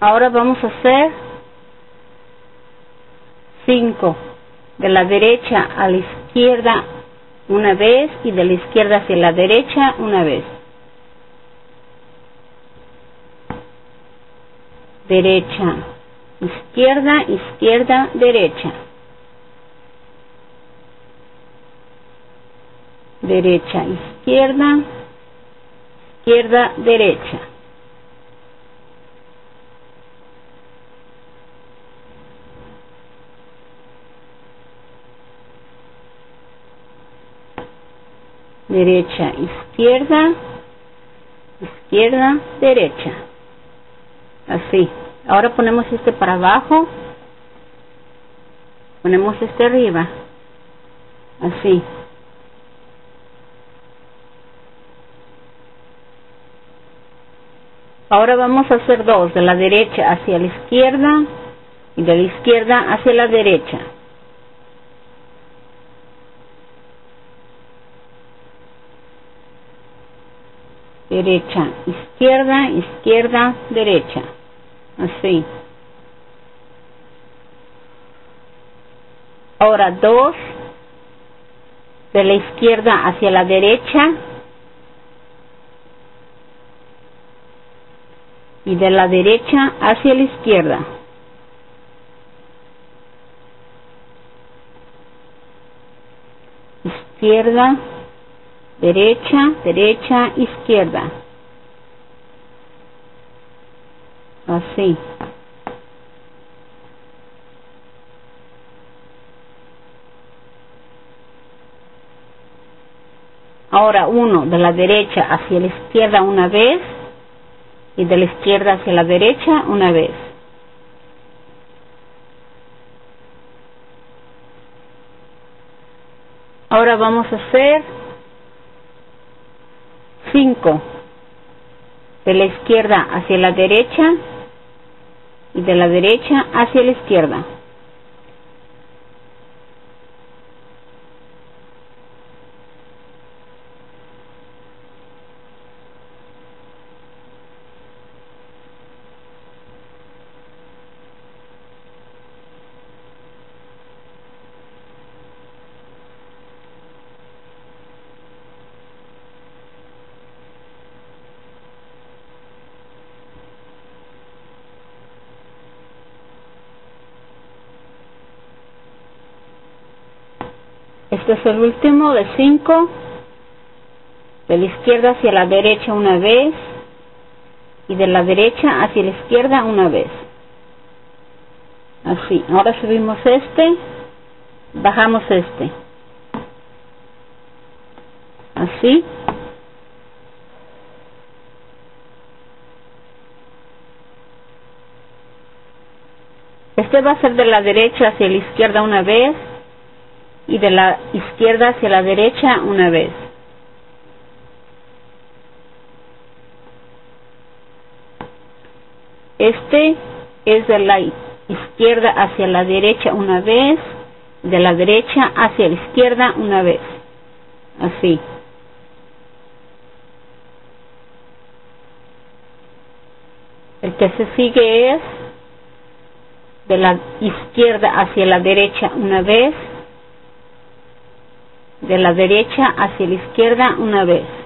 Ahora vamos a hacer 5 de la derecha a la izquierda una vez y de la izquierda hacia la derecha una vez. Derecha, izquierda, izquierda, derecha. Derecha, izquierda, izquierda, derecha. Derecha, izquierda, izquierda, derecha. Así. Ahora ponemos este para abajo. Ponemos este arriba. Así. Ahora vamos a hacer dos, de la derecha hacia la izquierda y de la izquierda hacia la derecha. Derecha, izquierda, izquierda, derecha. Así. Ahora dos de la izquierda hacia la derecha y de la derecha hacia la izquierda. Izquierda, derecha, derecha, izquierda. Así. Ahora uno de la derecha hacia la izquierda una vez y de la izquierda hacia la derecha una vez. Ahora vamos a hacer 5 de la izquierda hacia la derecha y de la derecha hacia la izquierda. Este es el último de 5. De la izquierda hacia la derecha una vez. Y de la derecha hacia la izquierda una vez. Así. Ahora subimos este. Bajamos este. Así. Este va a ser de la derecha hacia la izquierda una vez y de la izquierda hacia la derecha una vez. Este es de la izquierda hacia la derecha una vez, de la derecha hacia la izquierda una vez. Así. El que se sigue es de la izquierda hacia la derecha una vez, de la derecha hacia la izquierda una vez.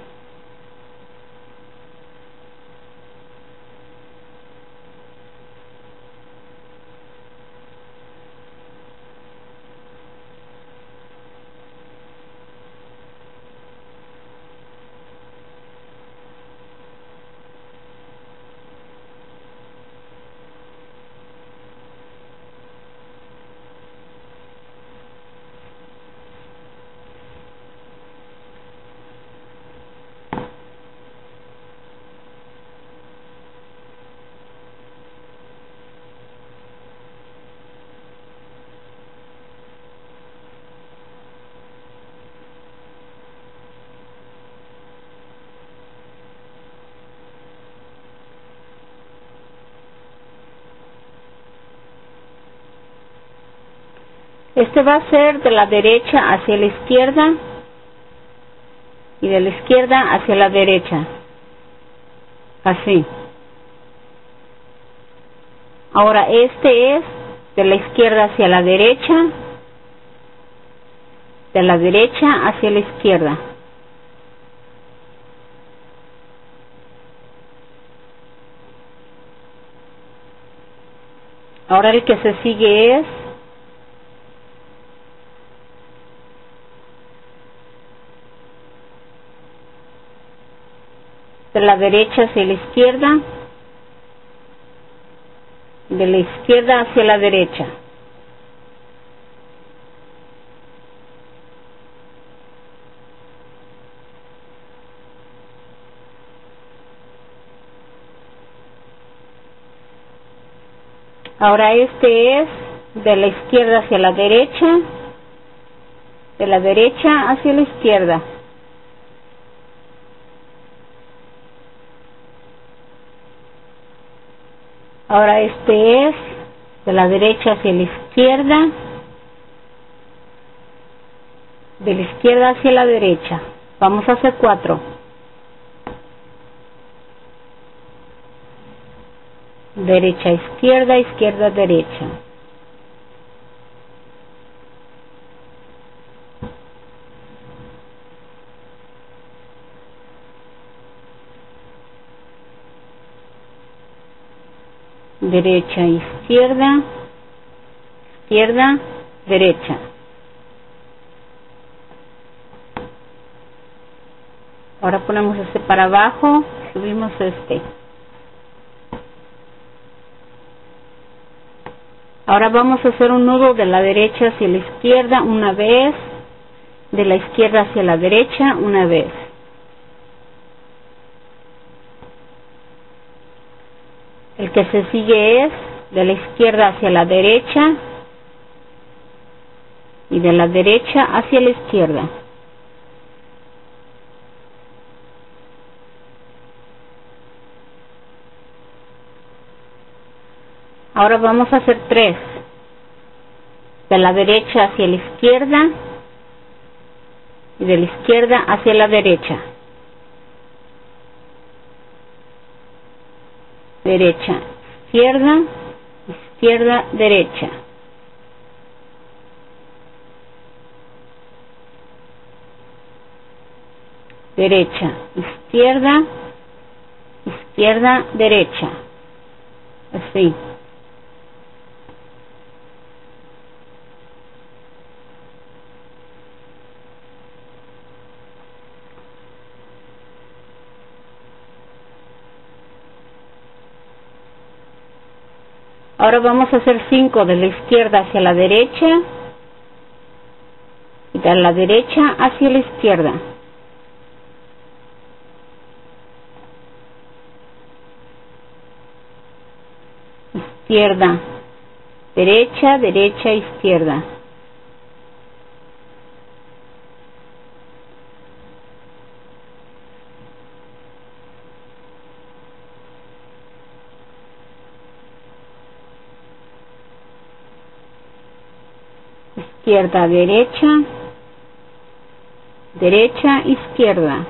Este va a ser de la derecha hacia la izquierda y de la izquierda hacia la derecha. Así. Ahora este es de la izquierda hacia la derecha, de la derecha hacia la izquierda. Ahora el que se sigue es de la derecha hacia la izquierda, de la izquierda hacia la derecha. Ahora este es de la izquierda hacia la derecha, de la derecha hacia la izquierda. Ahora este es de la derecha hacia la izquierda, de la izquierda hacia la derecha. Vamos a hacer cuatro. Derecha, izquierda, izquierda, derecha. Derecha, izquierda, izquierda, derecha. Ahora ponemos este para abajo, subimos este. Ahora vamos a hacer un nudo de la derecha hacia la izquierda una vez, de la izquierda hacia la derecha una vez. El que se sigue es de la izquierda hacia la derecha y de la derecha hacia la izquierda. Ahora vamos a hacer tres. De la derecha hacia la izquierda y de la izquierda hacia la derecha. Derecha, izquierda, izquierda, derecha. Derecha, izquierda, izquierda, derecha. Así. Ahora vamos a hacer 5 de la izquierda hacia la derecha y de la derecha hacia la izquierda. Izquierda, derecha, derecha, izquierda. Izquierda, derecha, derecha, izquierda.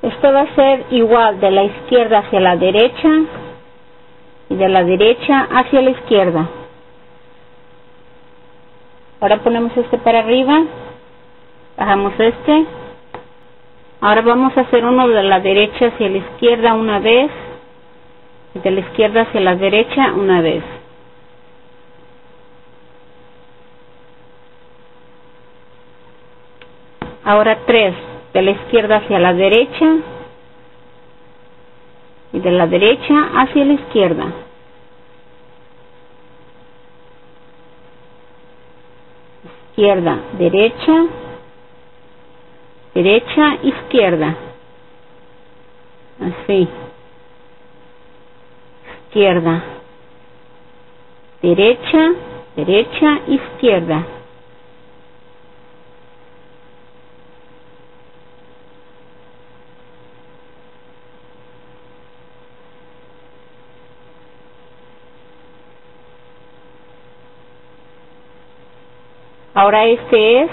Esto va a ser igual de la izquierda hacia la derecha y de la derecha hacia la izquierda. Ahora ponemos este para arriba, bajamos este. Ahora vamos a hacer uno de la derecha hacia la izquierda una vez y de la izquierda hacia la derecha una vez. Ahora tres, de la izquierda hacia la derecha y de la derecha hacia la izquierda. Izquierda, derecha, derecha, izquierda. Así. Izquierda, derecha, derecha, izquierda. Ahora este es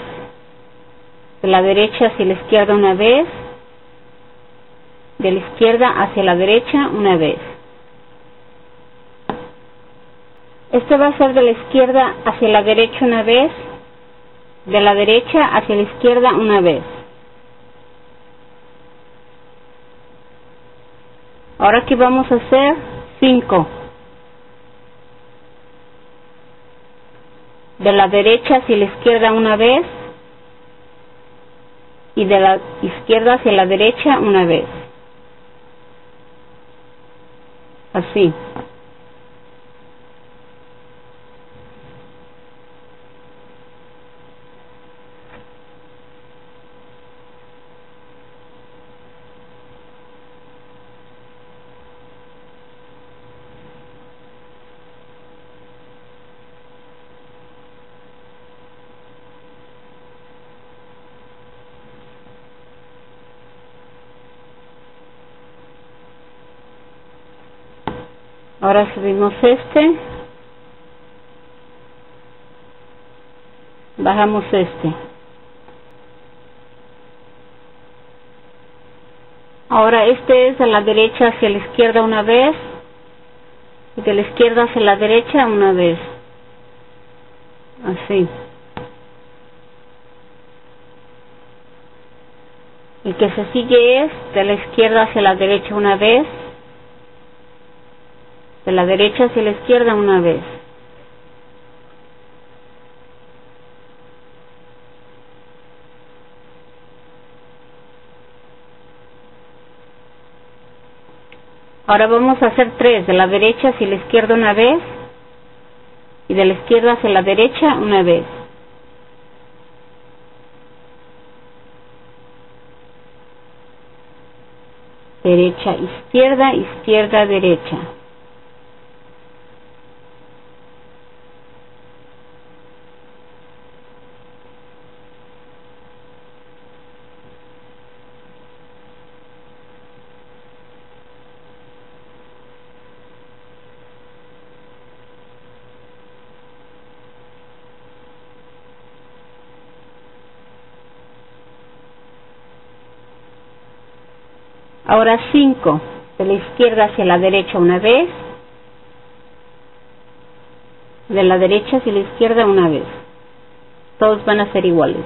de la derecha hacia la izquierda una vez de la izquierda hacia la derecha una vez. Este va a ser de la izquierda hacia la derecha una vez, de la derecha hacia la izquierda una vez. Ahora aquí vamos a hacer 5. De la derecha hacia la izquierda una vez y de la izquierda hacia la derecha una vez. Así. Ahora subimos este. Bajamos este. Ahora este es de la derecha hacia la izquierda una vez y de la izquierda hacia la derecha una vez. Así. El que se sigue es de la izquierda hacia la derecha una vez de la derecha hacia la izquierda una vez. Ahora vamos a hacer tres, de la derecha hacia la izquierda una vez y de la izquierda hacia la derecha una vez. Derecha, izquierda, izquierda, derecha. Ahora 5, de la izquierda hacia la derecha una vez, de la derecha hacia la izquierda una vez. Todos van a ser iguales.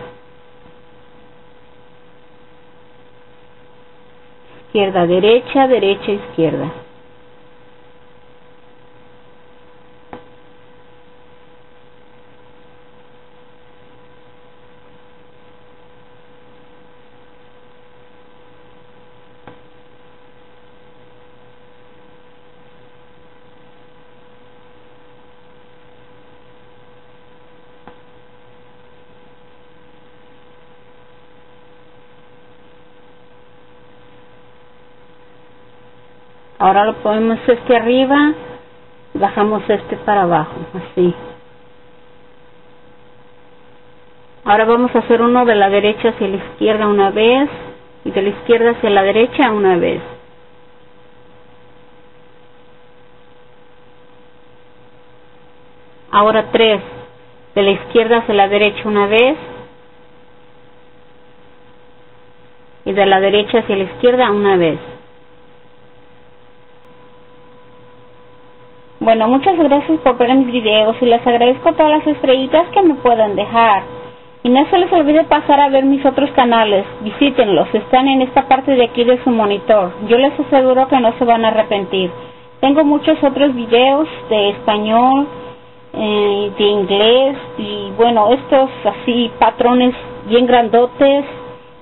Izquierda, derecha, derecha, izquierda. Ahora lo ponemos este arriba, bajamos este para abajo, así. Ahora vamos a hacer uno de la derecha hacia la izquierda una vez y de la izquierda hacia la derecha una vez. Ahora tres, de la izquierda hacia la derecha una vez y de la derecha hacia la izquierda una vez. Bueno, muchas gracias por ver mis videos y les agradezco todas las estrellitas que me puedan dejar. Y no se les olvide pasar a ver mis otros canales, visítenlos, están en esta parte de aquí de su monitor. Yo les aseguro que no se van a arrepentir. Tengo muchos otros videos de español, eh, de inglés y bueno, estos así patrones bien grandotes,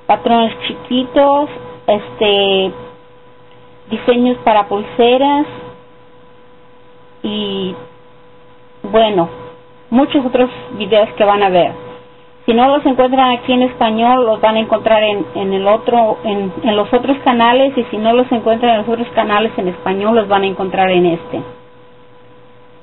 patrones chiquitos, este diseños para pulseras, y bueno, muchos otros videos que van a ver. Si no los encuentran aquí en español, los van a encontrar en, en el otro, en, en los otros canales y si no los encuentran en los otros canales en español, los van a encontrar en este.